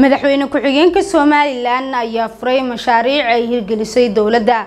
madaxweyne ku-xigeenka somalilan ayaa furay mashaariic ay hirgelisay dowladda.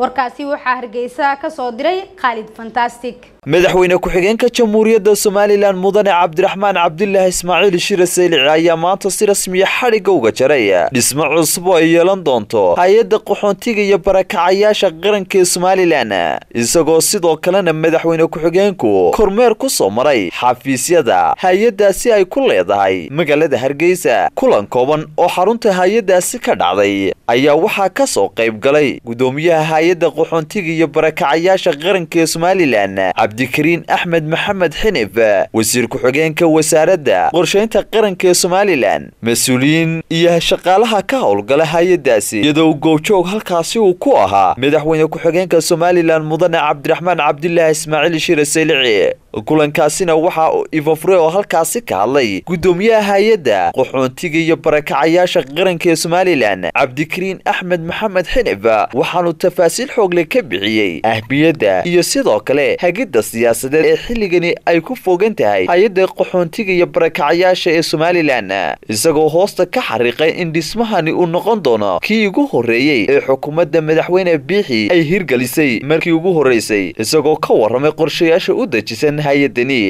Warkaasi waxaa hargeysa ka soo diray khaalid fantastic madaxweyne ku-xigeenka jamhuuriyadda somalilan mudane cabdiraxmaan cabdilaahi ismaaciil shire saylici ayaa maanta si rasmiya xadhigga uga jaray. Dhismo cusub oo ay yeelan doonto hay'adda qaxoontiga iyo barakacayaasha qaranka ee somalilan isagoo sidoo kalena madaxweyne ku-xigeenku kormeer ku soo maray xafiisyada hay'addaasi ay ku leedahay magaalada hargeysa kulan kooban oo xarunta hay'addaasi ka dhacday ayaa waxaa ka soo qayb galay gudoomiyaha hay'adda qaxoontiga iyo barakacayaasha qaranka ee somalilan cabdikariin axmed maxamed xinif wasiir ku-xigeenka wasaaradda qorshaynta qaranka ee somalilan mas'uuliyiin iyo shaqaalaha ka howlgala hay'addaasi iyadoo goobjoog halkaasi uu ku ahaa madaxweyne ku-xigeenka somalilan mudane cabdiraxmaan cabdilaahi ismaaciil shire saylici kulankaasina waxaa ifafure oo halkaasi ka hadlay gudoomiyaha hay'adda qaxoontiga iyo barakacayaasha qaranka ee somalilan cabdikariin axmed maxamed xinif waxaanu tafaasiil xoogle ka bixiyey ahmiyadda iyo sidoo kale hagidda siyaasadeed ee xilligani ay ku fogan tahay hay'adda qaxoontiga iyo barakacayaasha ee somalilan isagoo hoosta ka xariiqay in dhismahani uu noqon doono kii ugu horreeyey ee xukuumadda madaxweyne biixi ay hirgelisay markii ugu horreysay isagoo ka warramay qorshayaasha u dejisan hay'adani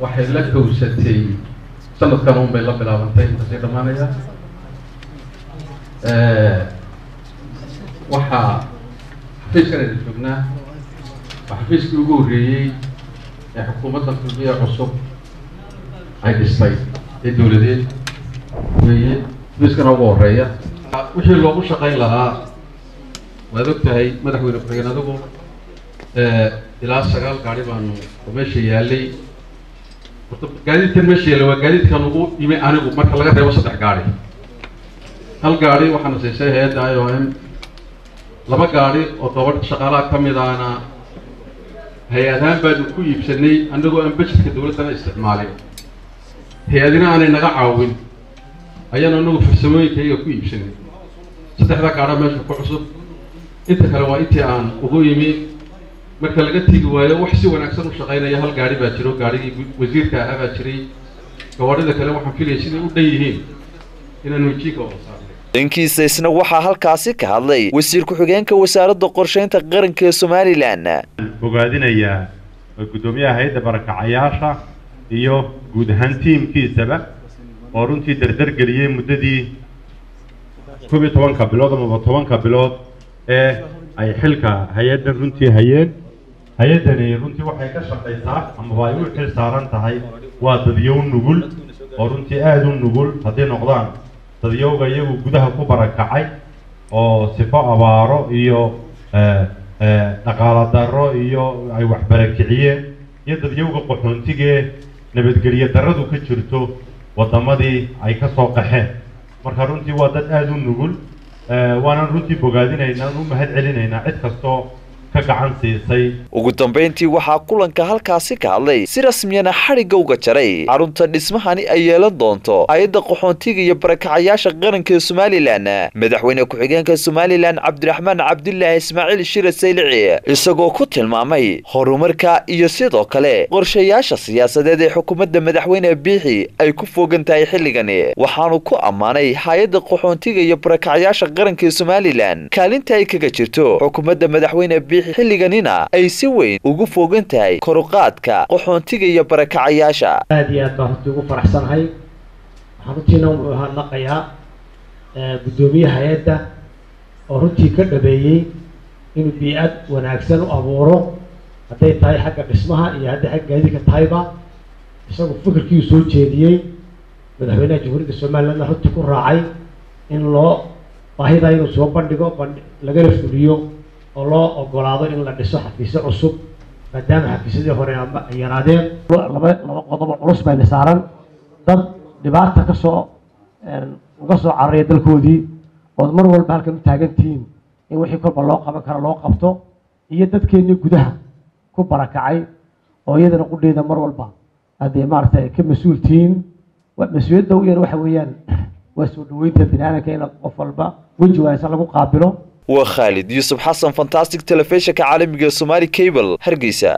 waxay la kowsatay sanadkan un la bilaabantay inta sii waxaa xafiiskan aynu joognaa waa xafiiskii ugu horreeyey ee xukuumadda kulmiya cusub ay dhistay ee dowladeed weeye xafiiskana ugu horreeya wixii loogu shaqayn lahaa waad og tahay madaxweyne ku-xigeen adigu ilaa sagaal gaari baanu meesha yaalay. Horta gaadiidkan meesha yaallay waa gaadiidkan ugu yimi anigu marka laga reebo saddex gaari. Hal gaari waxaana siisay hay'adda i o m laba gaari oo gabadh shaqaalaha ka mid ahna hay'adahaan baanu ku iibsanay anagoo aan bajetka dawladdana isticmaalin hay'adina aanay naga caawin ayaanu anagu farsamooyinkayga ku iibsanay saddexda gaara meesha ku cusub inta kale waa intii aan ugu yimi. Marka laga tegi waayo wax si wanaagsan u shaqaynaya hal gaari baa jiro gaarigii wasiirka ahaa baa jiray. Gawaadhida kale waxaan filaya siday u dhan yihiin inaanu jiinka wada saarnay dhankiisa isna waxaa halkaasi ka hadlay wasiir ku-xigeenka wasaaradda qorshaynta qaranka ee somalilan. Bogaadinayaa guddoomiyaha hay'adda barakacayaasha iyo guud ahaan tiimkiisaba oo runtii dardargeliyey muddadii koob iyo tobanka bilood amaba tobanka bilood ee ay xilka hay'addan runtii hayeen. Hay'addani runtii waxay ka shaqaysaa amaba ay u xil saaran tahay waa dadyow nugul oo runtii aada u nugul hadday noqdaan dadyowga iyagu gudaha ku barakacay oo sifo abaaro iyo dhaqaalo darro iyo ay waxbarakiciyeen iyo dadyowga qaxoontigee nabadgelyo darradu ka jirto waddamadii ay ka soo qaxeen. Marka runtii waa dad aada u nugul waanaan runtii bogaadinaynaa u mahad celinaynaa cid kastoo ka gacan siisay. Ugu dambayntii waxaa kulanka halkaasi ka hadlay si rasmiyana xadhigga uga jaray. Xarunta dhismahani ay yeelan doonto hay'adda qaxoontiga iyo barakacayaasha qaranka somalilan. Madaxweyne ku-xigeenka somalilan cabdiraxmaan cabdilaahi ismaaciil shire saylici isagoo ku tilmaamay horumarka iyo sidoo kale qorshayaasha siyaasadeed ee xukuumadda madaxweyne biixi ay ku fogan tahay xilligani. Waxaanu ku ammaanay hay'adda qaxoontiga iyo barakacayaasha qaranka somalilan. Kaalinta ay kaga jirto xukuumadda madaxweyne biixi xilliganina ay si weyn ugu fogan tahay koruqaadka qaxoontiga iyo barakacayaasha aada iyo aad baan runtii ugu faraxsanahay. Waxaan runtiina u mahadnaqayaa guddoomiye hay'adda oo runtii ka dhabeeyey inuu bii-ad wanaagsan u abuuro. Hadday tahay xagga dhismaha iyo hadday xagga gaadiidka tahayba isagu fikirkii soo jeediyey madaxweynaha jamhuuriyadda somalilandna runtii ku raacay in loo baahida inuu soo bandhigo bandh lagana fuliyo oo loo ogolaado in la dhiso xafiisyo cusub maadaama xafiisyadii hore ay yaraadeen. Laba laba qodobo culus bayna saaran. Dad dhibaata ka uga soo cararaya dalkoodii ood mar walba halkan u taagantihiin in wixii kolba loo qaban karo loo qabto iyo dadkeennii gudaha ku barakacay oo iyadana qudheeda mar walba haddee maaragtay ka mas'uul tihiin. Mas'uuliyadda u yar waxa weeyaan waa soo dhaweynta bini aadamka in qof walba weji wanaagsan lagu qaabilo waa khaalid yuusuf xasan fantastic telefishinka caalamiga somaali cable hargeysa